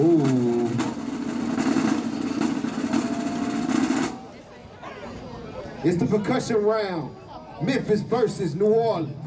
Ooh. It's the percussion round. Memphis versus New Orleans.